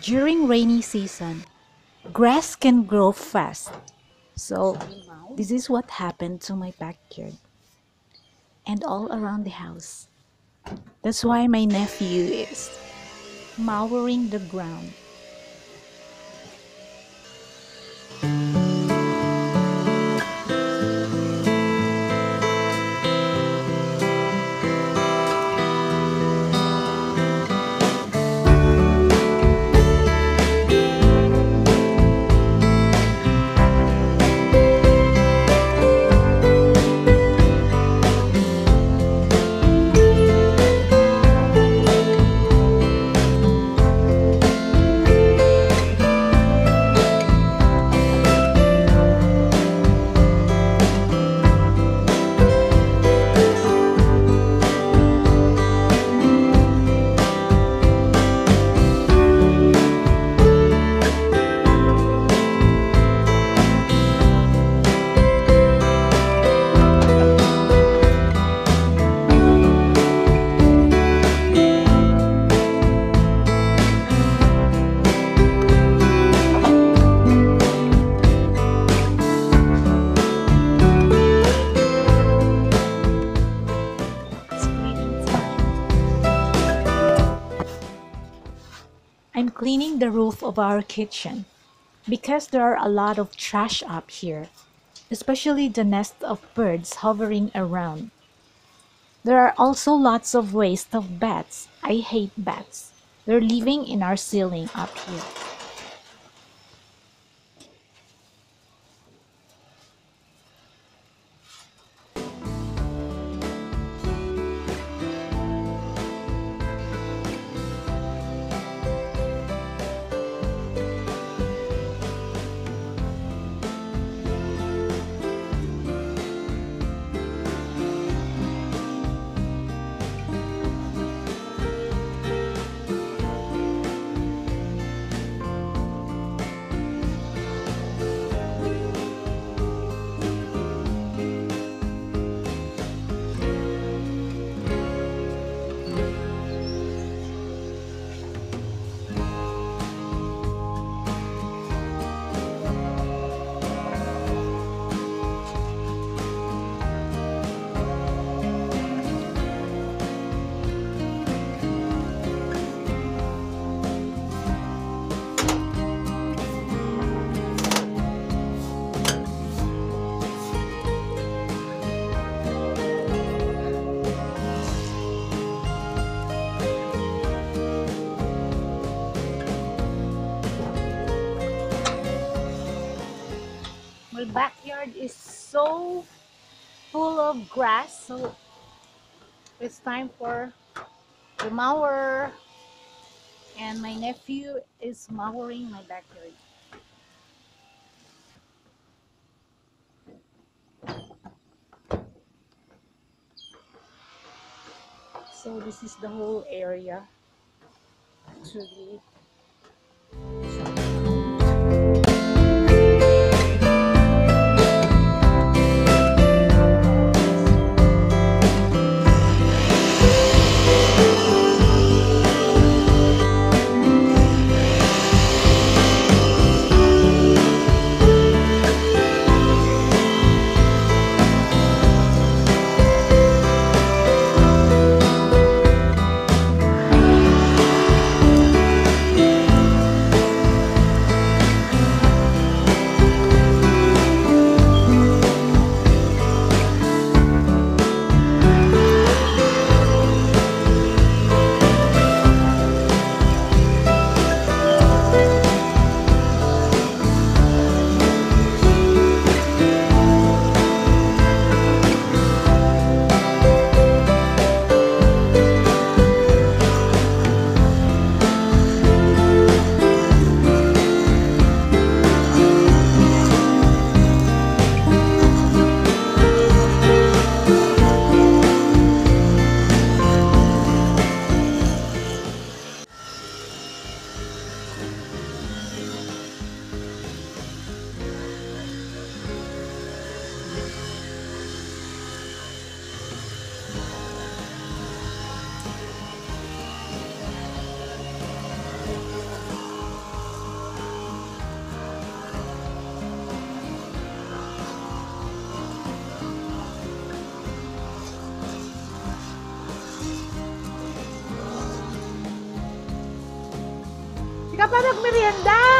during rainy season, grass can grow fast. So, this is what happened to my backyard and all around the house. That's why my nephew is mowering the ground. The roof of our kitchen because there are a lot of trash up here, especially the nest of birds hovering around. There are also lots of waste of bats. I hate bats. They're living in our ceiling up here. My backyard is so full of grass, so it's time for the mower. And my nephew is mowering my backyard. So this is the whole area actually. para merienda.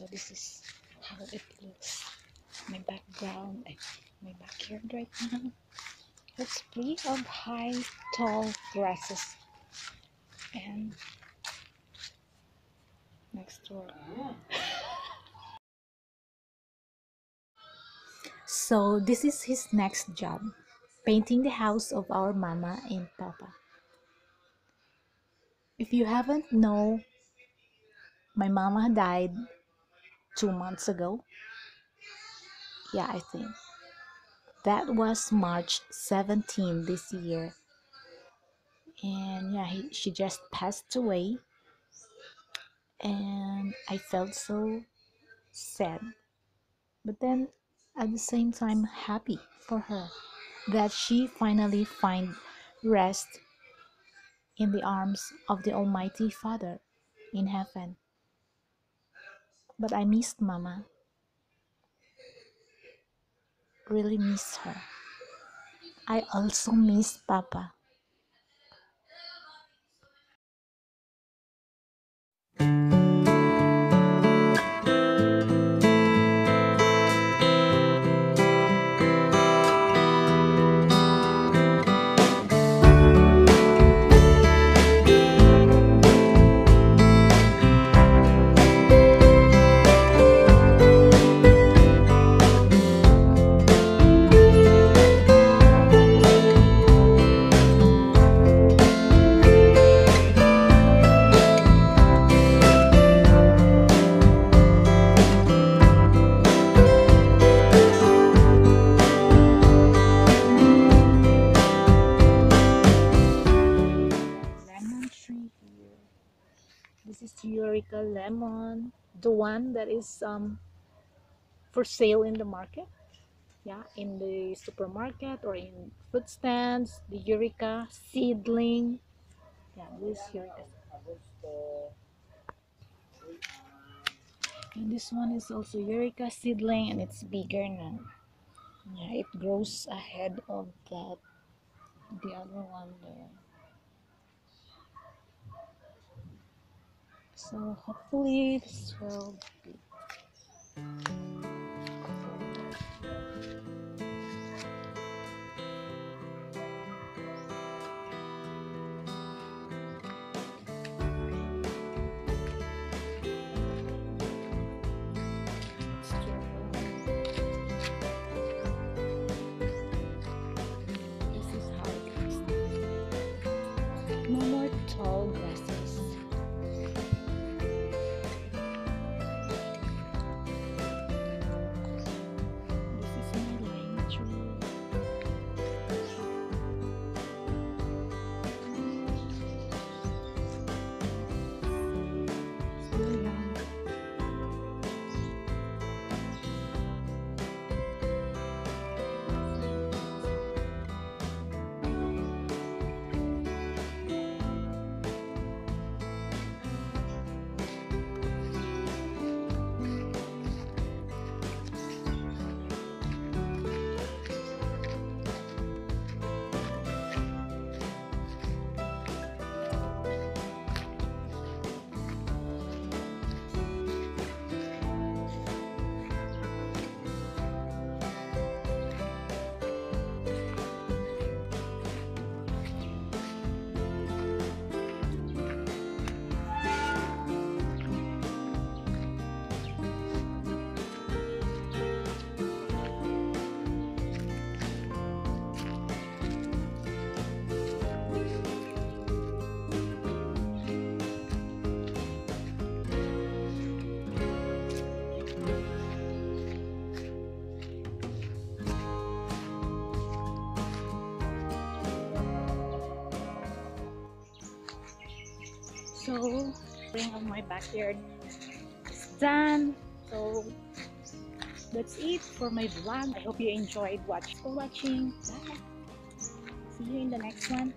So this is how it looks. My background, eh, my backyard right now. It's free of high, tall grasses. And next door. So this is his next job, painting the house of our mama and papa. If you haven't know, my mama died two months ago. Yeah, I think. That was March 17 this year. And yeah, he, she just passed away. And I felt so sad. But then at the same time, happy for her. that she finally find rest in the arms of the Almighty Father in heaven. But I missed Mama. Really miss her. I also miss Papa. The one that is um for sale in the market. Yeah, in the supermarket or in food stands. The Eureka seedling. Yeah, this Eureka. And this one is also Eureka seedling, and it's bigger now. Yeah, it grows ahead of that the other one there. So hopefully this will be. So, bring of my backyard is done. So, that's it for my vlog. I hope you enjoyed watch for watching. Bye. See you in the next one.